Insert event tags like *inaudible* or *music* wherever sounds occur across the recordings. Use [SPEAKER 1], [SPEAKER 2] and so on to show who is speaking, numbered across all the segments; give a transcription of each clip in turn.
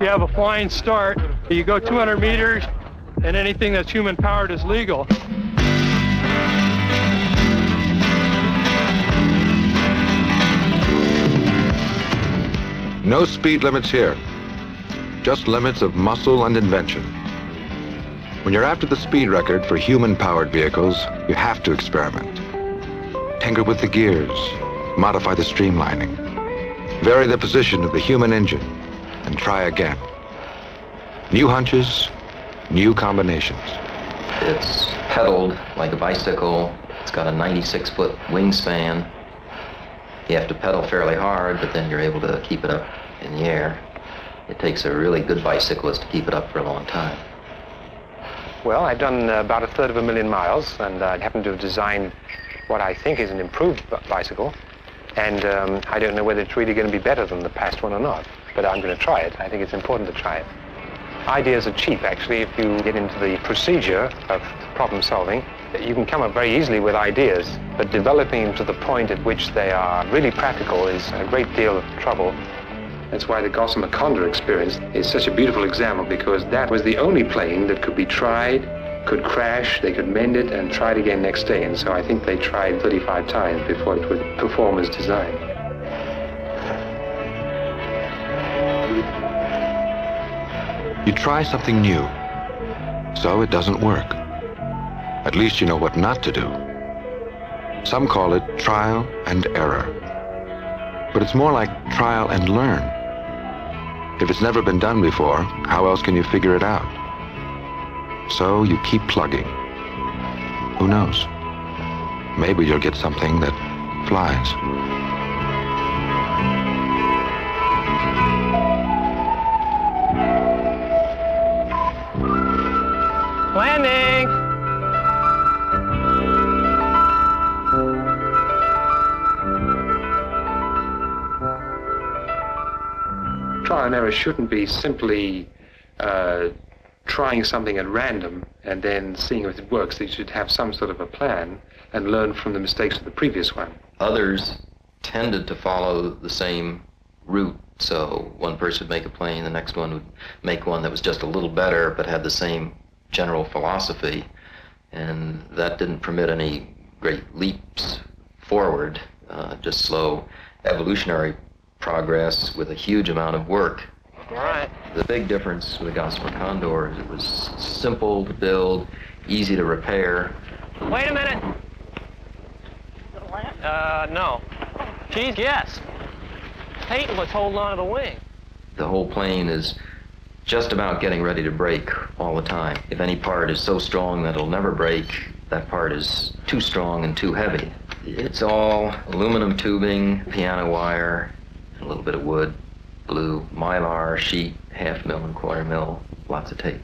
[SPEAKER 1] you have a flying start. You go 200 meters, and anything that's human powered is legal.
[SPEAKER 2] No speed limits here, just limits of muscle and invention. When you're after the speed record for human-powered vehicles, you have to experiment. Tinker with the gears, modify the streamlining, vary the position of the human engine, and try again. New hunches, new combinations.
[SPEAKER 3] It's pedaled like a bicycle. It's got a 96-foot wingspan. You have to pedal fairly hard, but then you're able to keep it up in the air. It takes a really good bicyclist to keep it up for a long time.
[SPEAKER 4] Well, I've done uh, about a third of a million miles, and I happen to have designed what I think is an improved bicycle. And um, I don't know whether it's really going to be better than the past one or not, but I'm going to try it. I think it's important to try it. Ideas are cheap, actually, if you get into the procedure of problem solving. You can come up very easily with ideas, but developing them to the point at which they are really practical is a great deal of trouble. That's why the Gossamer Condor experience is such a beautiful example because that was the only plane that could be tried, could crash, they could mend it and try it again next day. And so I think they tried 35 times before it would perform as designed.
[SPEAKER 2] You try something new, so it doesn't work. At least you know what not to do. Some call it trial and error. But it's more like trial and learn. If it's never been done before, how else can you figure it out? So you keep plugging. Who knows? Maybe you'll get something that flies.
[SPEAKER 1] Landing!
[SPEAKER 4] Trial and error shouldn't be simply uh, trying something at random and then seeing if it works. They should have some sort of a plan and learn from the mistakes of the previous one.
[SPEAKER 3] Others tended to follow the same route. So one person would make a plane, the next one would make one that was just a little better but had the same general philosophy. And that didn't permit any great leaps forward, uh, just slow evolutionary progress with a huge amount of work.
[SPEAKER 1] All right.
[SPEAKER 3] The big difference with the Gossamer Condor is it was simple to build, easy to repair.
[SPEAKER 1] Wait a minute. Uh, no. Geez, yes. Peyton was holding on to the wing.
[SPEAKER 3] The whole plane is just about getting ready to break all the time. If any part is so strong that it'll never break, that part is too strong and too heavy. It's all aluminum tubing, piano wire, a little bit of wood, blue, mylar, sheet, half mil and quarter mil, lots of tape.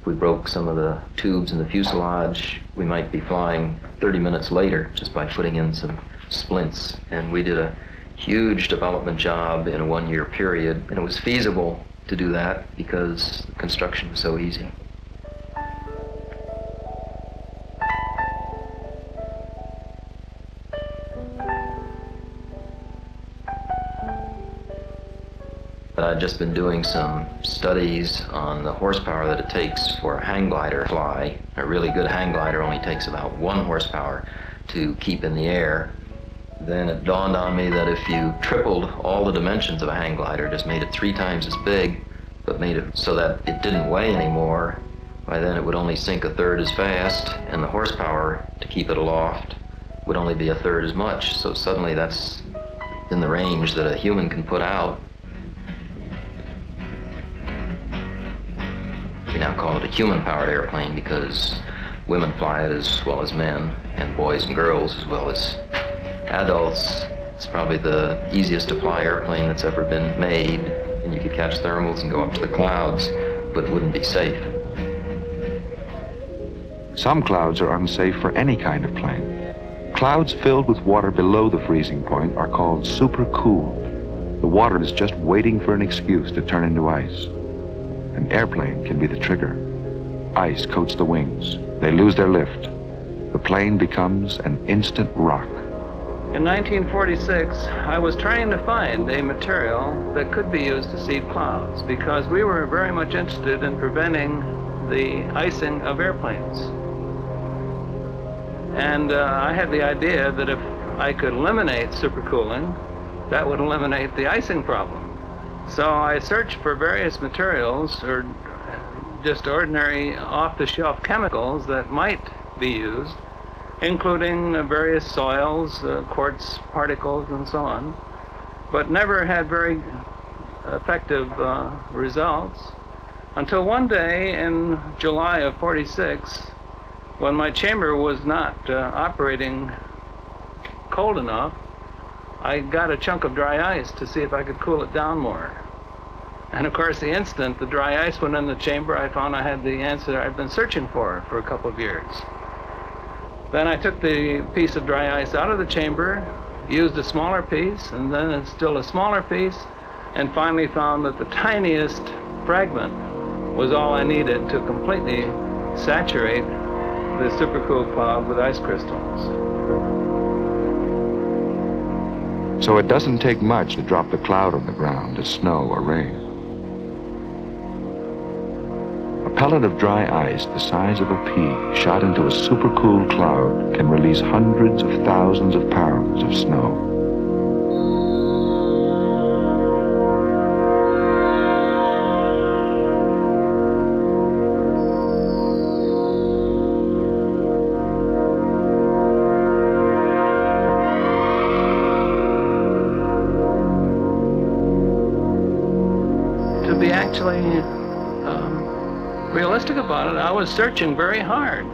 [SPEAKER 3] If we broke some of the tubes in the fuselage, we might be flying 30 minutes later just by putting in some splints. And we did a huge development job in a one-year period, and it was feasible to do that because construction was so easy. I've just been doing some studies on the horsepower that it takes for a hang glider to fly. A really good hang glider only takes about one horsepower to keep in the air. Then it dawned on me that if you tripled all the dimensions of a hang glider, just made it three times as big, but made it so that it didn't weigh anymore, by then it would only sink a third as fast, and the horsepower to keep it aloft would only be a third as much. So suddenly that's in the range that a human can put out. Now call it a human-powered airplane because women fly it as well as men, and boys and girls as well as adults. It's probably the easiest to fly airplane that's ever been made, and you could catch thermals and go up to the clouds, but it wouldn't be safe.
[SPEAKER 2] Some clouds are unsafe for any kind of plane. Clouds filled with water below the freezing point are called supercooled. The water is just waiting for an excuse to turn into ice. An airplane can be the trigger. Ice coats the wings. They lose their lift. The plane becomes an instant rock.
[SPEAKER 5] In 1946, I was trying to find a material that could be used to seed clouds because we were very much interested in preventing the icing of airplanes. And uh, I had the idea that if I could eliminate supercooling, that would eliminate the icing problem. So I searched for various materials or just ordinary off-the-shelf chemicals that might be used including various soils, uh, quartz particles, and so on, but never had very effective uh, results until one day in July of 46 when my chamber was not uh, operating cold enough, I got a chunk of dry ice to see if I could cool it down more. And of course, the instant the dry ice went in the chamber, I found I had the answer I'd been searching for for a couple of years. Then I took the piece of dry ice out of the chamber, used a smaller piece, and then still a smaller piece, and finally found that the tiniest fragment was all I needed to completely saturate the supercooled cloud with ice crystals.
[SPEAKER 2] So it doesn't take much to drop the cloud on the ground as snow or rain. A pellet of dry ice the size of a pea shot into a supercooled cloud can release hundreds of thousands of pounds of snow.
[SPEAKER 5] Searching very hard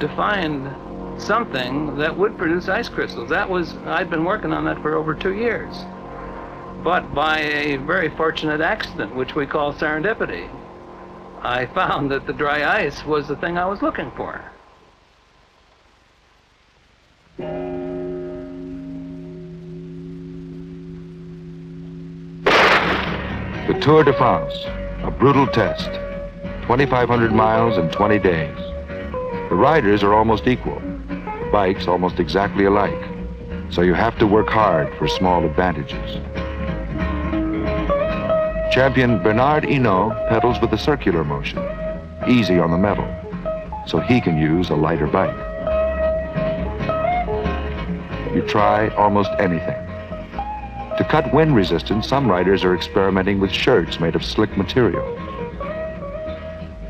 [SPEAKER 5] to find something that would produce ice crystals. That was, I'd been working on that for over two years. But by a very fortunate accident, which we call serendipity, I found that the dry ice was the thing I was looking for.
[SPEAKER 2] The Tour de France, a brutal test. 2,500 miles in 20 days. The riders are almost equal, the bikes almost exactly alike, so you have to work hard for small advantages. Champion Bernard Hinault pedals with a circular motion, easy on the metal, so he can use a lighter bike. You try almost anything. To cut wind resistance, some riders are experimenting with shirts made of slick material.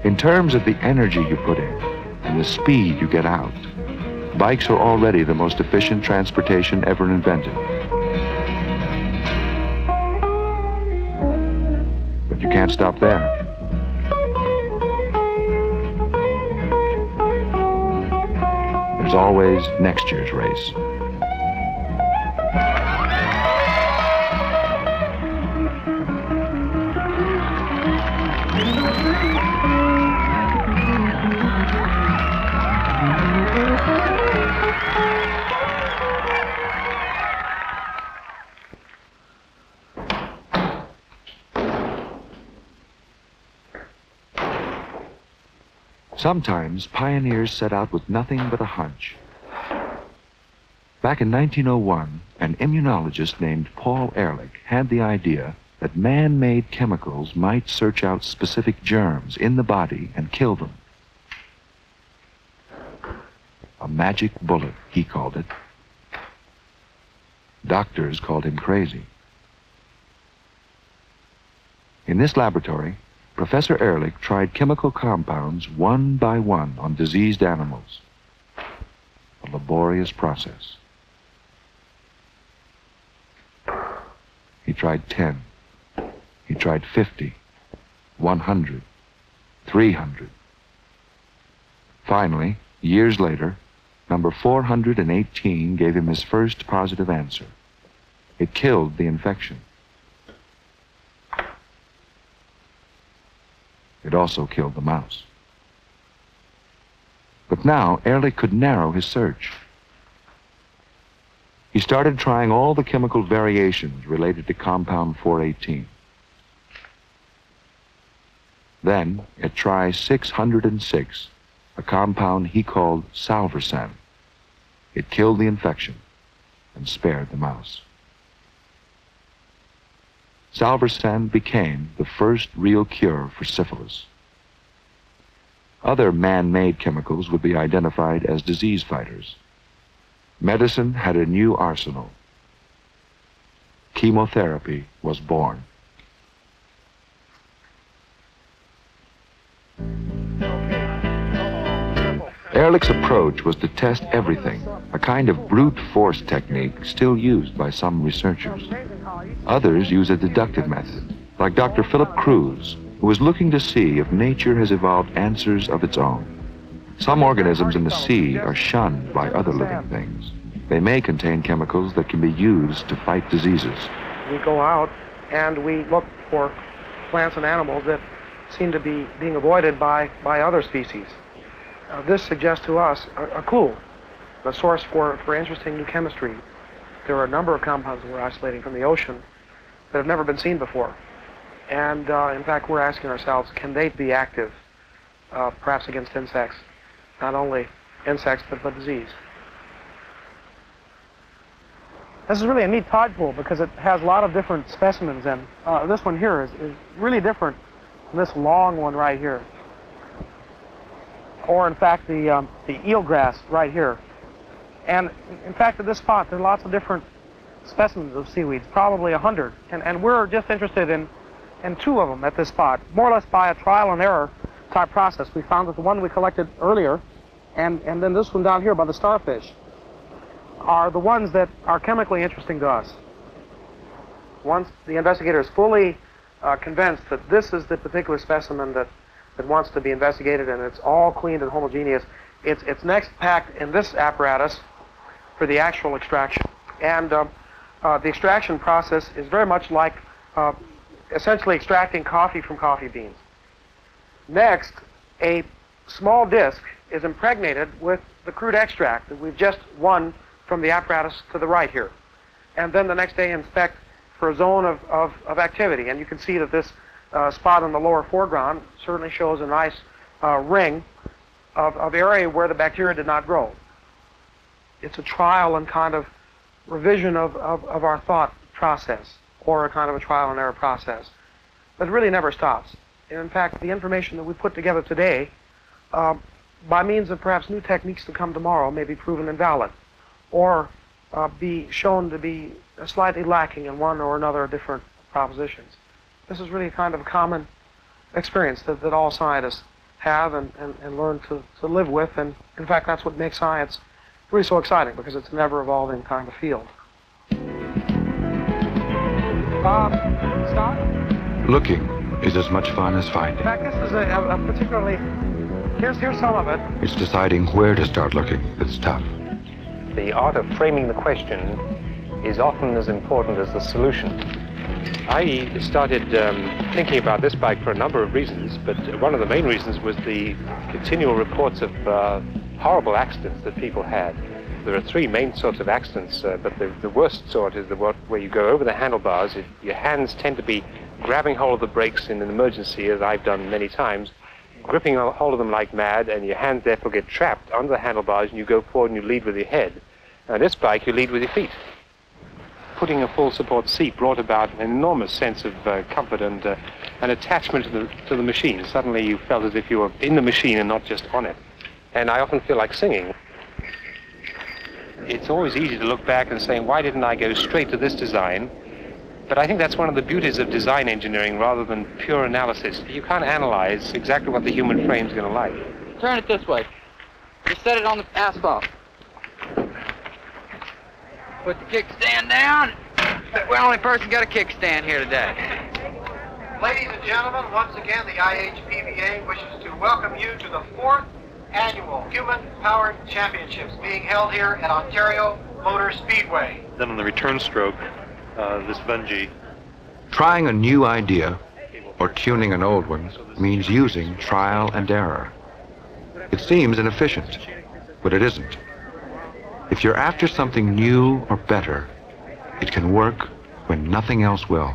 [SPEAKER 2] In terms of the energy you put in and the speed you get out, bikes are already the most efficient transportation ever invented. But you can't stop there. There's always next year's race. Sometimes pioneers set out with nothing but a hunch. Back in 1901, an immunologist named Paul Ehrlich had the idea that man-made chemicals might search out specific germs in the body and kill them. A magic bullet, he called it. Doctors called him crazy. In this laboratory, Professor Ehrlich tried chemical compounds one by one on diseased animals. A laborious process. He tried 10. He tried 50, 100, 300. Finally, years later, number 418 gave him his first positive answer. It killed the infection. It also killed the mouse. But now Ehrlich could narrow his search. He started trying all the chemical variations related to compound 418. Then, at try 606, a compound he called salvarsan. It killed the infection. and spared the mouse. Salvarsan became the first real cure for syphilis. Other man-made chemicals would be identified as disease fighters. Medicine had a new arsenal. Chemotherapy was born. Ehrlich's approach was to test everything, a kind of brute force technique still used by some researchers. Others use a deductive method, like Dr. Philip Crews, who is looking to see if nature has evolved answers of its own. Some organisms in the sea are shunned by other living things. They may contain chemicals that can be used to fight diseases.
[SPEAKER 6] We go out and we look for plants and animals that seem to be being avoided by, by other species. Uh, this suggests to us a, a a source for, for interesting new chemistry. There are a number of compounds that we're isolating from the ocean that have never been seen before. And uh, in fact, we're asking ourselves, can they be active, uh, perhaps against insects? Not only insects, but, but disease. This is really a neat tide pool because it has a lot of different specimens in. Uh, this one here is, is really different from this long one right here or in fact the, um, the eelgrass right here. And in fact, at this spot, there are lots of different specimens of seaweeds, probably a hundred. And, and we're just interested in, in two of them at this spot, more or less by a trial and error type process. We found that the one we collected earlier, and, and then this one down here by the starfish, are the ones that are chemically interesting to us. Once the investigator is fully uh, convinced that this is the particular specimen that that wants to be investigated and it's all cleaned and homogeneous, it's, it's next packed in this apparatus for the actual extraction. And uh, uh, the extraction process is very much like uh, essentially extracting coffee from coffee beans. Next, a small disc is impregnated with the crude extract that we've just won from the apparatus to the right here. And then the next day inspect for a zone of, of, of activity. And you can see that this uh, spot in the lower foreground certainly shows a nice uh, ring of, of area where the bacteria did not grow. It's a trial and kind of revision of, of, of our thought process, or a kind of a trial and error process. It really never stops. And in fact, the information that we put together today, uh, by means of perhaps new techniques to come tomorrow, may be proven invalid, or uh, be shown to be slightly lacking in one or another different propositions. This is really a kind of a common experience that, that all scientists have and, and, and learn to, to live with. And in fact, that's what makes science really so exciting because it's an ever evolving kind of field. Bob, stop.
[SPEAKER 2] Looking is as much fun as finding.
[SPEAKER 6] In
[SPEAKER 2] finding.
[SPEAKER 6] fact, this is a, a, a particularly. Here's, here's some of it.
[SPEAKER 2] It's deciding where to start looking that's tough.
[SPEAKER 4] The art of framing the question is often as important as the solution. I started um, thinking about this bike for a number of reasons, but one of the main reasons was the continual reports of uh, horrible accidents that people had. There are three main sorts of accidents, uh, but the, the worst sort is the one where you go over the handlebars. Your hands tend to be grabbing hold of the brakes in an emergency, as I've done many times, gripping hold of them like mad, and your hands therefore get trapped under the handlebars, and you go forward and you lead with your head. Now, this bike, you lead with your feet putting a full support seat brought about an enormous sense of uh, comfort and uh, an attachment to the, to the machine. Suddenly you felt as if you were in the machine and not just on it. And I often feel like singing. It's always easy to look back and say, why didn't I go straight to this design? But I think that's one of the beauties of design engineering rather than pure analysis. You can't analyze exactly what the human frame's going to like.
[SPEAKER 7] Turn it this way. Just set it on the asphalt. Put the kickstand down. We're the only person got a kickstand here today.
[SPEAKER 8] Ladies and gentlemen, once again, the IHPVA wishes to welcome you to the fourth annual Human Powered Championships being held here at Ontario Motor Speedway.
[SPEAKER 9] Then on the return stroke, uh, this bungee
[SPEAKER 2] Trying a new idea or tuning an old one means using trial and error. It seems inefficient, but it isn't. If you're after something new or better, it can work when nothing else will.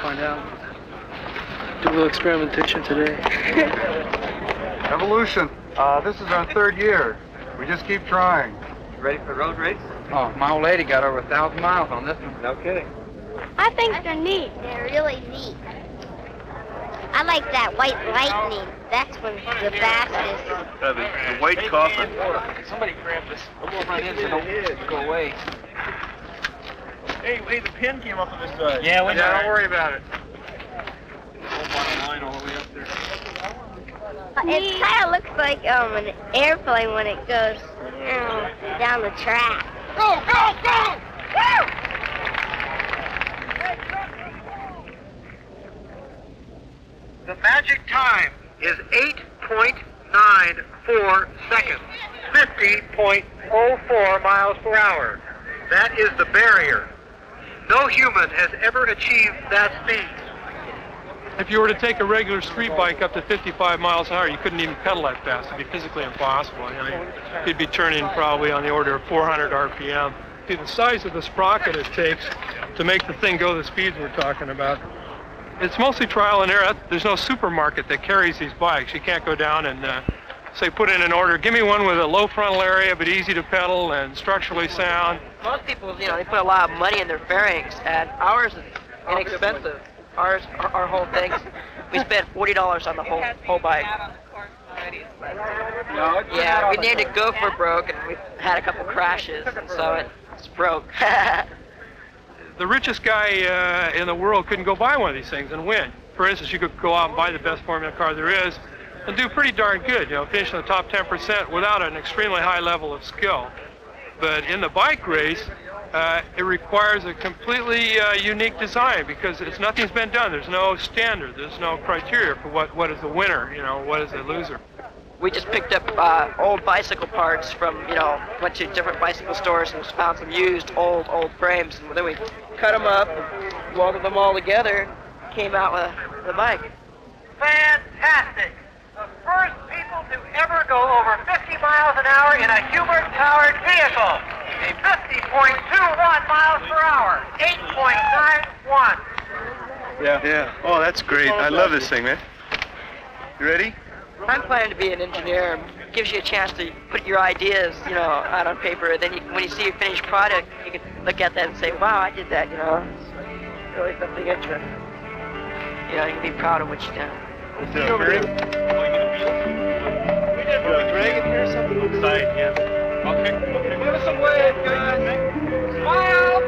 [SPEAKER 7] Find out. Do a little experimentation today. *laughs*
[SPEAKER 10] Evolution. Uh, this is our third year. We just keep trying.
[SPEAKER 7] Ready for road race? Oh, my old lady got over a thousand miles on this one.
[SPEAKER 4] No kidding.
[SPEAKER 10] I think they're neat. They're really neat. I like that white lightning. That's when the fastest.
[SPEAKER 9] Uh, the, the white coffin.
[SPEAKER 7] Somebody grab this. I'm gonna run into the Go away.
[SPEAKER 9] Hey, hey, the pin came up on this side.
[SPEAKER 7] Yeah, we
[SPEAKER 4] Yeah, don't worry about it.
[SPEAKER 9] line all the way up there.
[SPEAKER 10] It kind of looks like um an airplane when it goes you know, down the track. Go, go, go! Go!
[SPEAKER 8] The magic time is 8.94 seconds, 50.04 miles per hour. That is the barrier. No human has ever achieved that speed.
[SPEAKER 1] If you were to take a regular street bike up to 55 miles an hour, you couldn't even pedal that fast. It'd be physically impossible. I mean, you'd be turning probably on the order of 400 RPM. See, the size of the sprocket it takes to make the thing go the speeds we're talking about. It's mostly trial and error. There's no supermarket that carries these bikes. You can't go down and uh, say put in an order. Give me one with a low frontal area but easy to pedal and structurally sound.
[SPEAKER 11] Most people, you know, they put a lot of money in their fairings, and ours is inexpensive. Ours, our, our whole thing, we spent forty dollars on the whole whole bike. Yeah, we named it Gopher Broke, and we had a couple crashes, and so it's broke. *laughs*
[SPEAKER 1] the richest guy uh, in the world couldn't go buy one of these things and win. For instance, you could go out and buy the best Formula car there is and do pretty darn good, you know, finish in the top 10% without an extremely high level of skill. But in the bike race, uh, it requires a completely uh, unique design because it's nothing's been done. There's no standard. There's no criteria for what, what is the winner, you know, what is the loser.
[SPEAKER 11] We just picked up uh, old bicycle parts from, you know, went to different bicycle stores and found some used old, old frames, and then we cut them up, and welded them all together, came out with the bike.
[SPEAKER 8] Fantastic! The first people to ever go over 50 miles an hour in a human-powered vehicle. A 50.21 miles per hour. 8.91.
[SPEAKER 9] Yeah. Yeah. Oh, that's great. I love this thing, man. You ready?
[SPEAKER 11] I'm planning to be an engineer. It gives you a chance to put your ideas, you know, out on paper. Then you, when you see your finished product, you can look at that and say, wow, I did that, you know. It's really something interesting. You know, you can be proud of what you've done.
[SPEAKER 9] What's that, Barry? Dragon here or something? Inside, yeah. Okay. Okay. Give us a wave, guys. Smile.